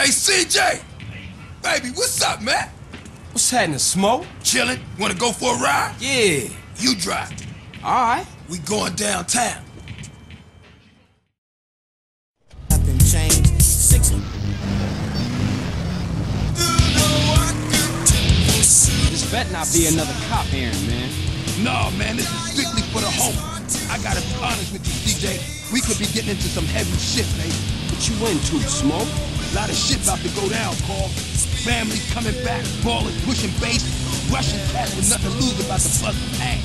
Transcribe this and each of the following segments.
Hey, CJ! Baby, what's up, man? What's happening, Smoke? Chillin'? Wanna go for a ride? Yeah. You drive. Alright. We going downtown. Nothing changed. Six. This better not be another cop errand, man. No, man, this is strictly for the home. I gotta be honest with you, CJ. We could be getting into some heavy shit, baby. What you into, Smoke? A lot of shit about to go down, Carl. Families coming back, Ballas pushing base. Russian cats with nothing to lose about the bust pain.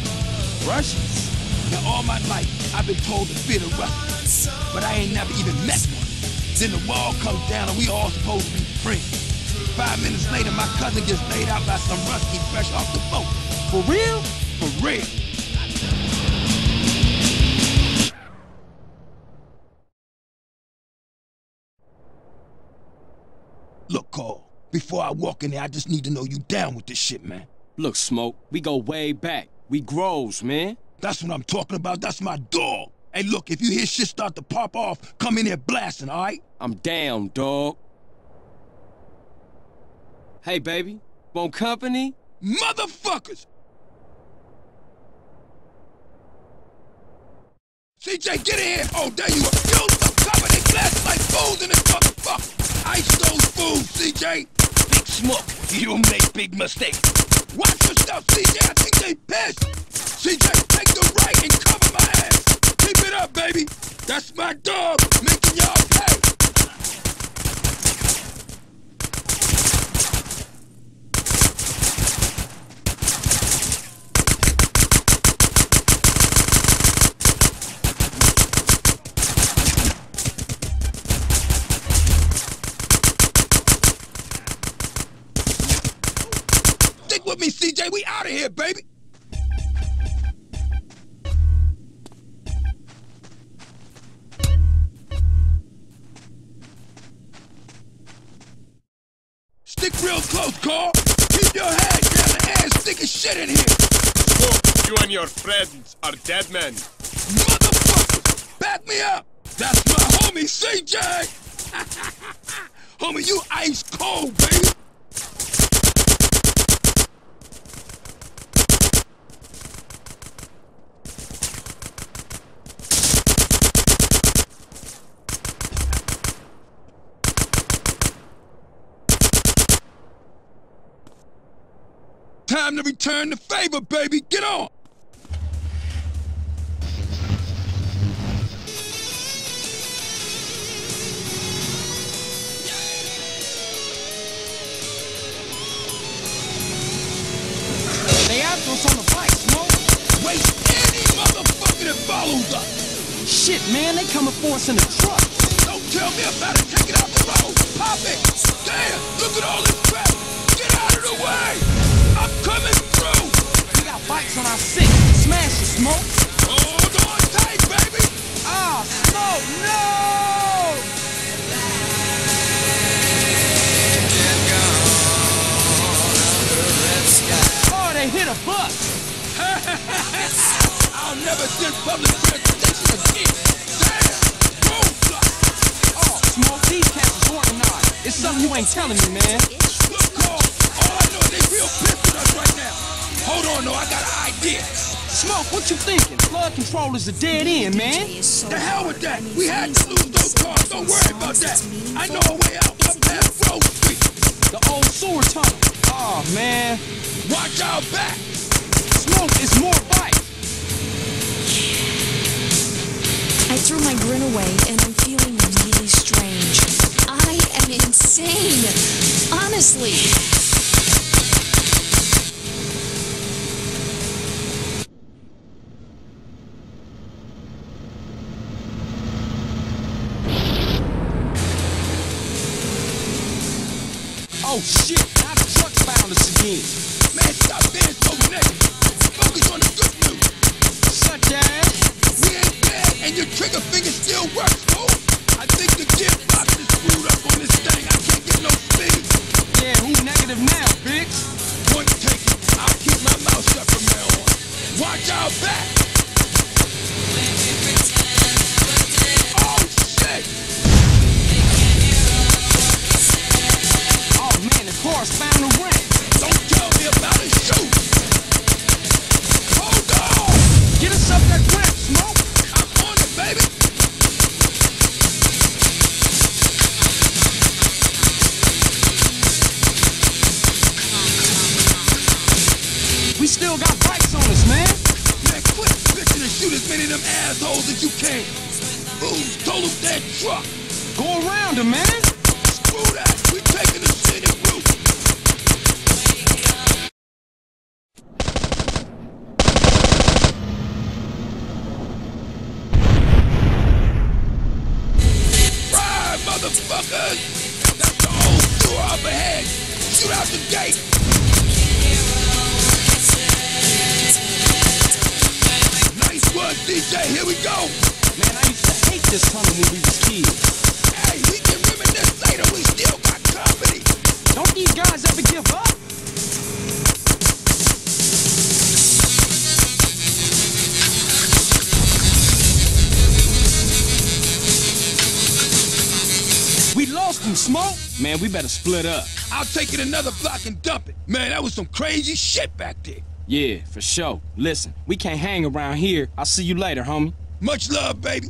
Russians? Now all my life, I've been told to fear the Russians, but I ain't never even met one. Then the wall comes down and we all supposed to be friends. Five minutes later, my cousin gets laid out by some Rusky fresh off the boat. For real? For real. Before I walk in there, I just need to know you down with this shit, man. Look, Smoke, we go way back. We Grove, man. That's what I'm talking about. That's my dog. Hey, look, if you hear shit start to pop off, come in here blasting, all right? I'm down, dog. Hey, baby. Want company? Motherfuckers! CJ, get in here! Oh, there you are! You their glasses like fools in this motherfucker! Ice those fools, CJ! Smoke, you make big mistakes. Watch yourself, CJ! I think they pissed! CJ, take the right and cover my ass! Keep it up, baby! That's my dog, making y'all pay! Stick with me, CJ. We out of here, baby. Stick real close, Carl. Keep your head down the ass sticking shit in here. Smoke, you and your friends are dead men. Motherfuckers, back me up. That's my homie, CJ. homie, you ice cold, baby. Time to return the favor, baby. Get on. They after us on the bike, Smoke. Waste any motherfucker that follows us. Shit, man, they coming for us in the truck. Don't tell me about it. Take it off the road. Pop it. Damn, look at all this crap. Get out of the way. Coming through. We got bikes on our six. Smash it, Smoke. Hold on tight, baby. Ah, Smoke, no! Oh, they hit a bus. I'll never send public transportation again. Damn, roadblock. Oh, Smoke, these cats is organized. It's something you ain't telling me, man. Look, Smoke, what you thinking? Flood control is a dead end, man. The hell with that. We had to lose those cars. Don't worry about that. I know a way out up past Grove Street. The old sewer tunnel. Oh, man. Watch our back. Smoke is more bike. I threw my grin away and I'm feeling really strange. I am insane. Honestly. Oh, shit. Now the truck's found us again. Man, stop being so negative. Focus on the good news. Such as? We ain't dead, and your trigger finger still works, fool. I think the gearbox is screwed up on this thing. I can't get no speed. Yeah, who negative now, bitch? Point taken. I'll keep my mouth shut from now on. Watch our back. Still got bikes on us, man. Man, quit bitching and shoot as many of them assholes as you can. Fools total that truck. Go around him, man. Screw that. We taking the city route. Ride, motherfuckers! That's the old sewer up ahead. Shoot out the gate. One, DJ. Here we go. Man, I used to hate this tunnel when we was kids. Hey, we can reminisce later. We still got company. Don't these guys ever give up? We lost them, Smoke. Man, we better split up. I'll take it another block and dump it. Man, that was some crazy shit back there. Yeah, for sure. Listen, we can't hang around here. I'll see you later, homie. Much love, baby.